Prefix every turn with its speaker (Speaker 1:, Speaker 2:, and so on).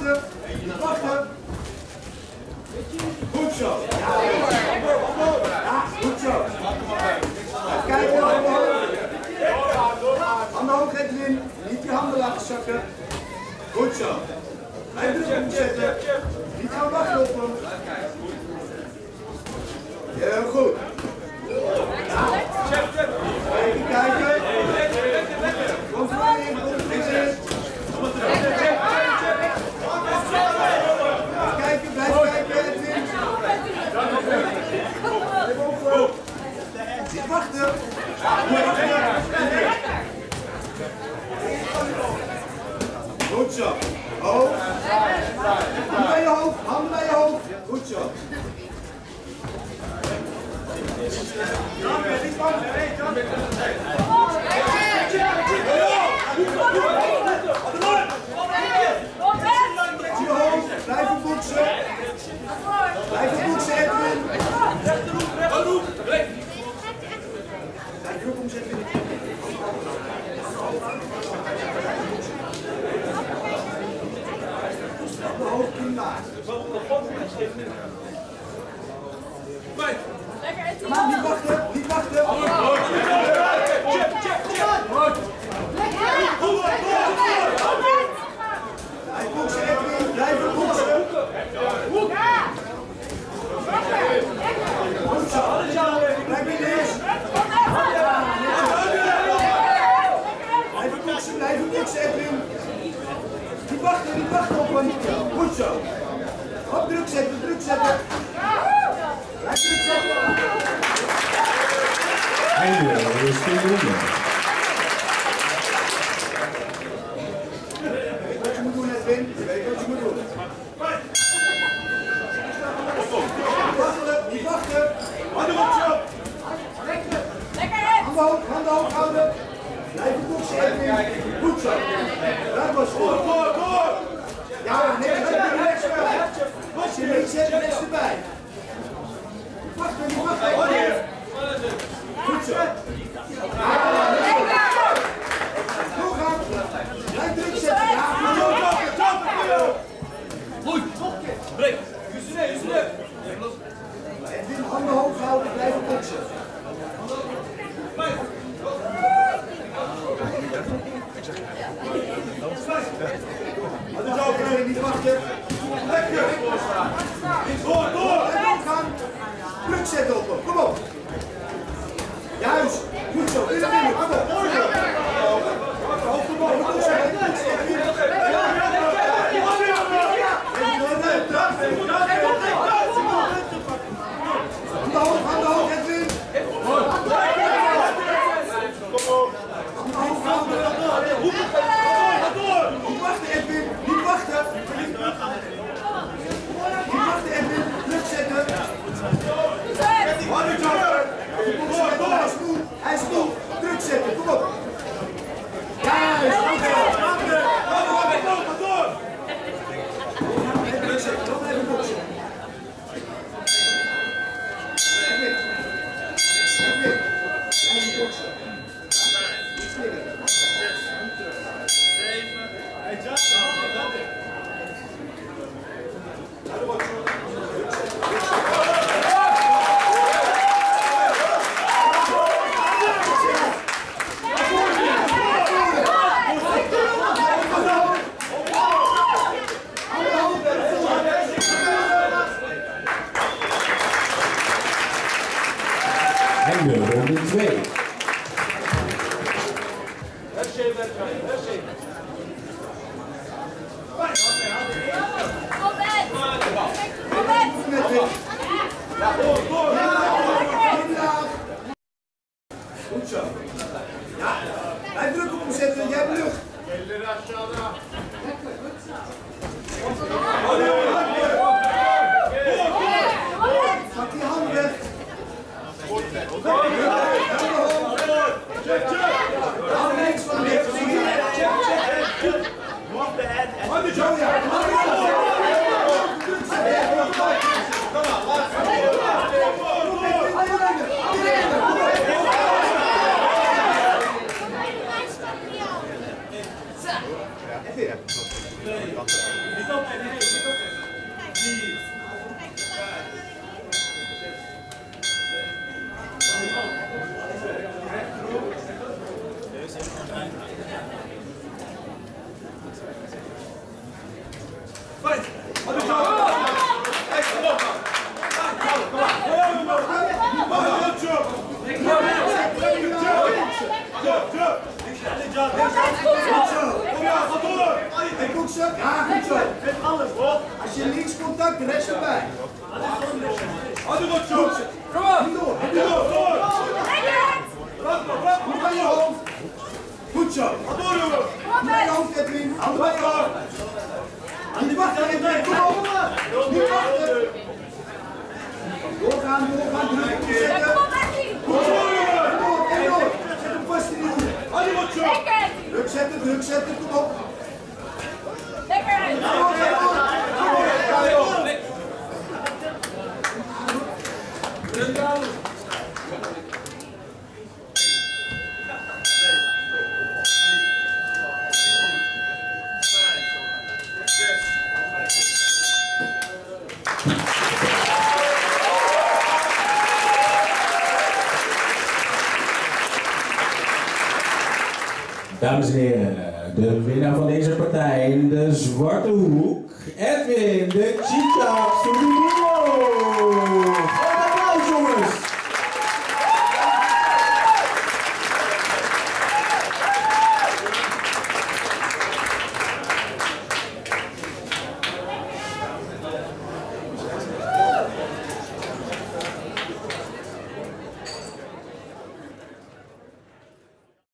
Speaker 1: Wachten. Goed zo. Ja, goed zo. Even kijken, handen hoog. Handen hoog, Edwin. Niet je handen laten zakken. Goed zo. Blijf druk opzetten. Niet gaan wachten op hem. Heel goed. Ja. Even kijken. Kom voor in, kom in. Kijken, blijf kijken, Edwin. Niet wachten. Goed zo. Hoog. Handen bij je hoofd, handen bij je hoofd. Goed zo. Zie je hoofd, blijven boksen. Blijven boksen, Edwin. Blijf druk omzetten. De hoofd prima. Maar niet wachten, niet wachten. Blijf boksen, Edwin. Blijf boksen. Goed zo. In links. Blijf boksen, blijf boksen, Edwin. Niet wachten, niet wachten op. Goed zo. Op druk zetten, druk zetten.
Speaker 2: De.
Speaker 1: Je weet wat je moet doen, weet wat niet. Dat. Ja, met de rechts. Als je links zet, rechts erbij. Niet wachten, niet wachten. Goed zo. Doorgaan. Blijf druk zetten. Ja, goed zo. Edwin, handen hoog houden, blijven boksen. Wat is over, niet wachten. Lekker. Door, door. En doorgaan. Druk zetten op hem, kom op. Juist. Goed zo, in de midden, kom op. Hoofd omhoog, goed zo. Goed zo. Handen hoog, handen hoog, Edwin. Handen hoog houden. Niet wachten, Edwin. Niet wachten. Niet wachten, Edwin. Druk zetten. Hij is moe. Hij is moe. Druk zetten. Kom op. Juist. Druk zetten. Dan even boksen. Edwin. Edwin. Blijf boksen. Niet slingeren.
Speaker 2: Einde ronde 2.
Speaker 1: Goed zo. Ja, blijf druk op hem zetten. Jij hebt lucht. Pak die hand weg. Handen hoog.
Speaker 3: Fight! Hadi çabuk! Hey, kom op! Kom op, kom op! Kom op, Joe! Kom ja, ga door!
Speaker 1: Ja, goed zo. Als je links contact, de rest erbij.
Speaker 3: Hadi goed, Joe!
Speaker 1: Kom op. Niet door.
Speaker 3: Hadi door, door! Rap maar,
Speaker 1: Goed
Speaker 3: maar!
Speaker 1: bij je hoofd. Goed zo.
Speaker 3: Ga door, jongen!
Speaker 1: Je hoofd, Edwin. Bij je hoofd. Niet wachten, Edwin. Kom op. Niet wachten. Doorgaan, doorgaan. Druk opzetten.
Speaker 3: Goed zo, jongen!
Speaker 1: Door, door. Zet hem vast in de hoek.
Speaker 3: Hadi goed, Joe!
Speaker 1: Druk zetten, druk zetten. Kom op.
Speaker 2: Dames en heren, de winnaar van deze partij in de zwarte hoek, Edwin de Chita Surimono.